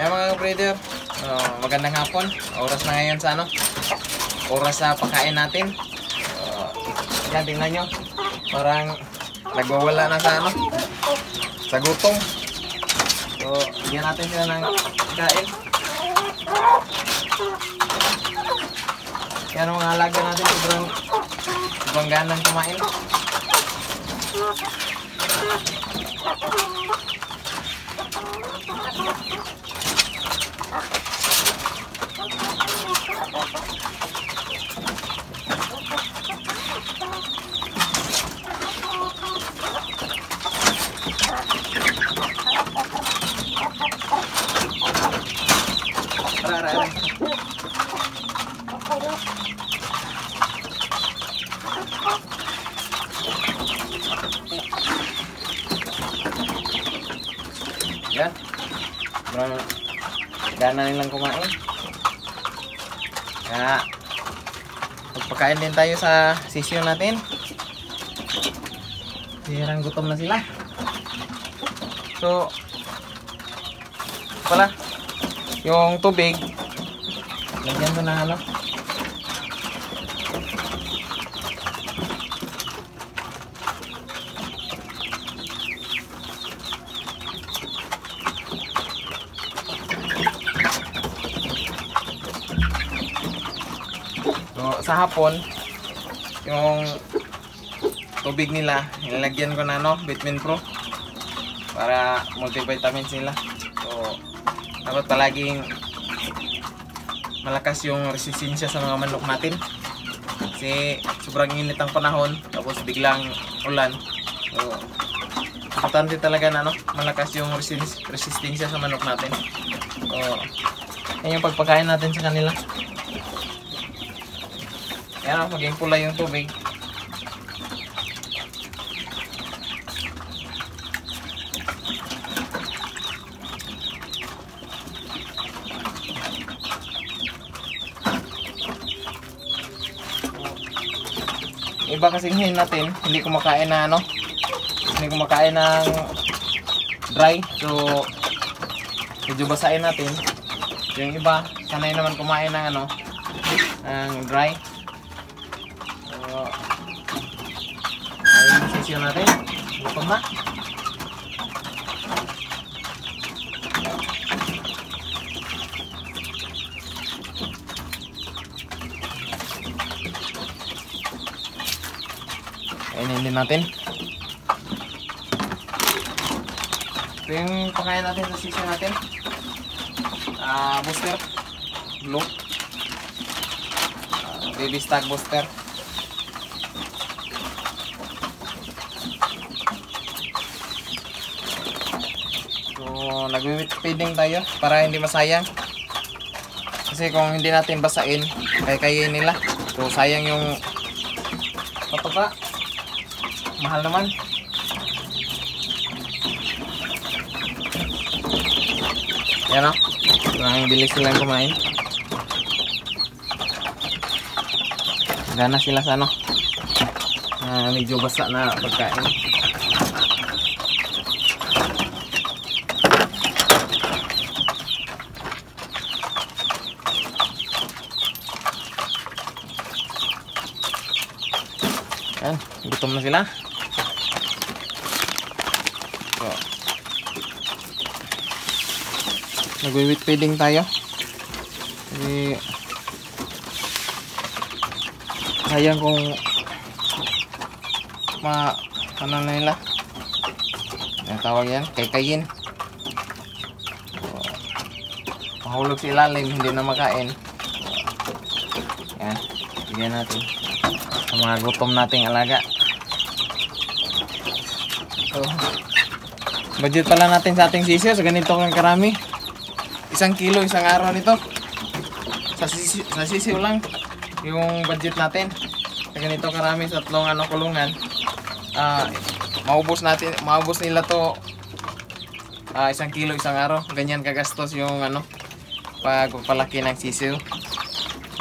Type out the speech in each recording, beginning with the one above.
Kaya mga breeder, uh, magandang hapon. Oras na ngayon sa ano? Oras sa pagkain natin. Uh, yan, tingnan nyo. Parang nagwawala na sa ano? Sa gutom. So, bigyan natin sila ng kain. Yan ang mga alaga natin. Sobrang sobrang ganang kumain. Ara, Yan. Sobrang gana nilang kumain. Kaya, magpakain din tayo sa sisyo natin. Sirang gutom na sila. So, pala, yung tubig, lagyan mo ng ano, sa hapon, yung tubig nila, nilagyan ko na ano, Vitamin Pro para multivitamins nila. So, dapat palaging malakas yung resistensya sa mga manok natin. Kasi sobrang init ang panahon, tapos biglang ulan. So, importante talaga na ano, malakas yung resist- resistensya sa manok natin. So, yan yung pagpakain natin sa kanila. Yan o, maging pula yung tubig. Iba kasing hin natin, hindi kumakain na ano, hindi kumakain ng dry. So, medyo basahin natin. Yung iba, sanay naman kumain ng ano, ng dry. So, sisyo natin. Gutom na. Kainin din natin. Ito yung pakain natin sa sisyo natin. Ah, booster. Blue. Ah, baby stag booster. So, nag-wheat feeding tayo para hindi masayang. Kasi kung hindi natin basain, kaya nila. So, sayang yung patuka. Mahal naman. Yan o. Maraming bilis silang kumain. Gana sila sa ano. Ah, medyo basa na pagkain. Yan, gutom na sila. So, nagwi-wheat feeding tayo. Kasi, sayang kung ma, ano na nila. Ang tawag yan, kaykayin. So, mahulog sa ilalim, hindi na makain. Yan, bigyan natin sa mga gutom nating alaga. So, budget pala natin sa ating sisyo sa ganito kang karami. Isang kilo, isang araw nito. Sa sisyo, sa sisyo lang yung budget natin. Sa ganito karami sa tatlong ano kulungan. Ah, maubos natin, maubos nila to ah, isang kilo, isang araw. Ganyan kagastos yung ano pagpapalaki ng sisiyo.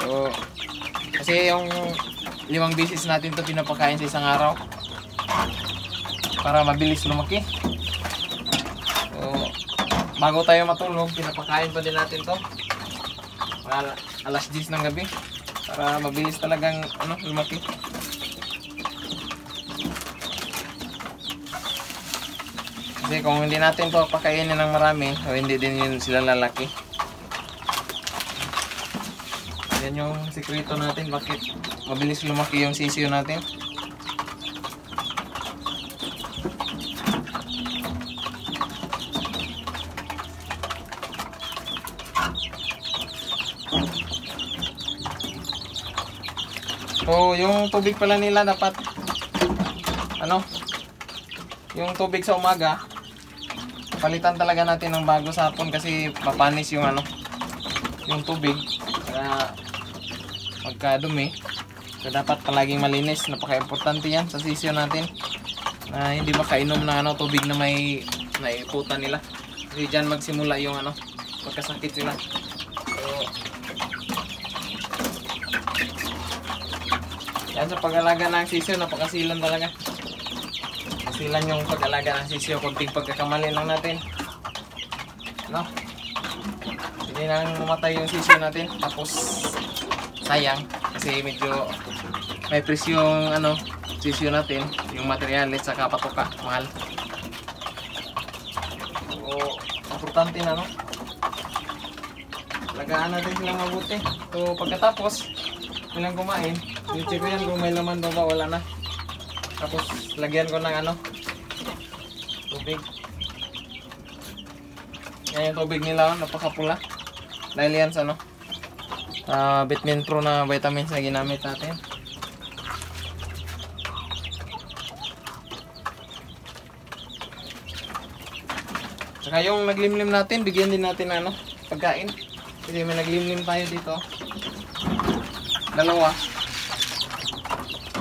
So, kasi yung limang bisis natin to pinapakain sa isang araw para mabilis lumaki. So, bago tayo matulog, pinapakain pa din natin to. Mga alas 10 ng gabi. Para mabilis talagang ano, lumaki. Kasi kung hindi natin to pakainin ng marami, o hindi din yun sila lalaki. Yan yung sikreto natin, bakit mabilis lumaki yung sisiyo natin. So, yung tubig pala nila dapat ano? Yung tubig sa umaga palitan talaga natin ng bago sa hapon kasi papanis yung ano yung tubig. Kaya pagkadumi so dapat palaging malinis. Napaka-importante yan sa sisyo natin na hindi makainom ng ano, tubig na may naiputan nila. Kasi dyan magsimula yung ano pagkasakit sila yan sa pag-alaga ng sisyo napakasilan talaga. Kasilan yung pag-alaga ng sisyo kunting pagkakamali lang natin. No? Hindi nang mamatay yung sisyo natin. Tapos sayang. Kasi medyo may presyo yung ano sisyo natin yung materialis sa patuka mahal. So importante na no? Lagaan natin silang mabuti. So pagkatapos silang kumain? I-check ko yan kung may laman ba ba wala na. Tapos lagyan ko ng ano? Tubig. Yan yung tubig nila oh, napakapula. Dahil yan sa ano? Uh, vitamin pro na vitamins na ginamit natin. Saka yung naglimlim natin, bigyan din natin ano, pagkain. Kasi may naglimlim tayo dito. Dalawa.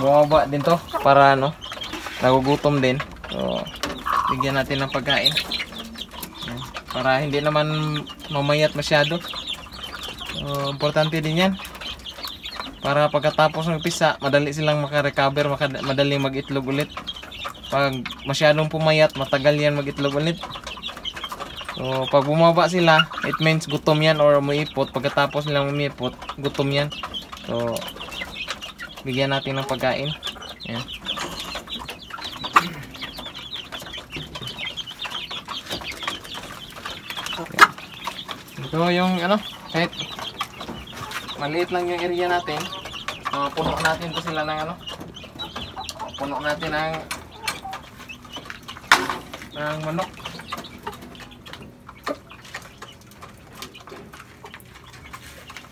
Bumaba din to para ano, nagugutom din. So, bigyan natin ng pagkain. Para hindi naman mamayat masyado. So, importante din yan. Para pagkatapos ng pisa, madali silang makarecover, maka, madali mag-itlog ulit. Pag masyadong pumayat, matagal yan mag-itlog ulit. So, pag bumaba sila, it means gutom yan or umiipot. Pagkatapos nilang umiipot, gutom yan. So, bigyan natin ng pagkain. Yan. Ito yung ano, kahit maliit lang yung area natin, uh, puno natin to sila ng ano, puno natin ng ng manok.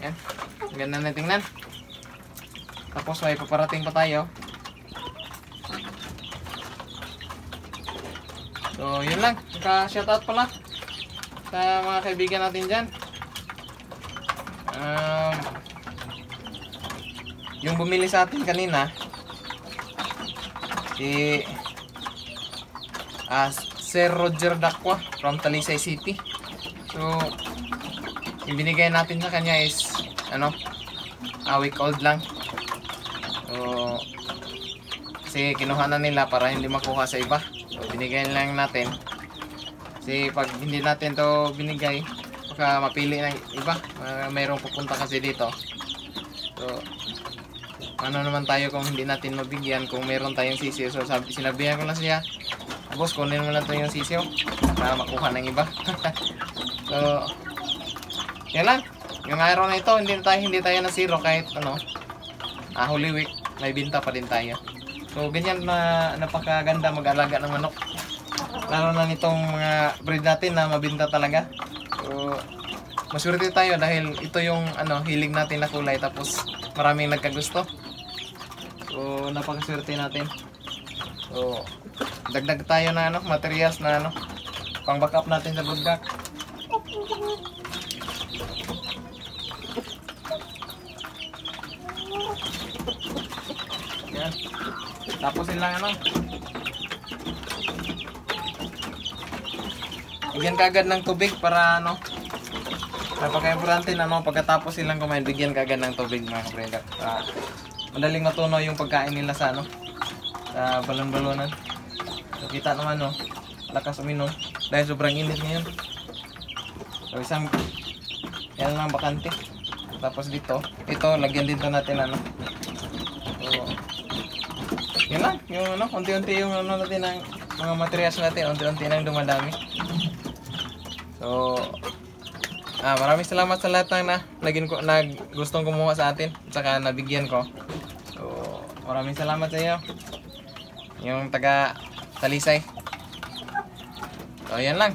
Yan. Ganda na tingnan. Tapos may paparating pa tayo. So, yun lang. Ka-shoutout pala sa mga kaibigan natin dyan. Um, yung bumili sa atin kanina, si ah, Sir Roger Dakwa from Talisay City. So, yung binigay natin sa kanya is ano, a week old lang. So, kasi kinuha na nila para hindi makuha sa iba. So, binigay lang natin. Kasi pag hindi natin to binigay, baka mapili ng iba. Uh, mayroong pupunta kasi dito. So, ano naman tayo kung hindi natin mabigyan kung meron tayong sisiyo. So, sabi, sinabihan ko lang siya, Boss, kunin mo lang to yung sisiyo para makuha ng iba. so, yan lang. Yung araw na ito, hindi tayo hindi tayo na zero kahit ano. Ah, Holy Week, may binta pa din tayo. So, ganyan na napakaganda mag-alaga ng manok. Lalo na nitong mga breed natin na mabinta talaga. So, maswerte tayo dahil ito yung ano, hilig natin na kulay tapos maraming nagkagusto. So, napakaswerte natin. So, dagdag tayo na ano, materials na ano, pang backup natin sa budgak. Tapos silang ano. Bigyan kagad ng tubig para ano. Napaka-importante na no, pagkatapos silang kumain, bigyan kagad ng tubig mga kabrenda. Uh, madaling matunaw yung pagkain nila sa ano, sa balon-balonan. So, kita naman no, lakas uminom dahil sobrang init ngayon. So isang yan lang bakante. Tapos dito, ito lagyan dito natin ano. Lang, yung ano, unti-unti yung ano natin ng mga materials natin, unti-unti nang dumadami. So, ah, maraming salamat sa lahat ng na, naging ko, nag, gustong kumuha sa atin, at saka nabigyan ko. So, maraming salamat sa iyo. Yung taga Talisay. So, yan lang.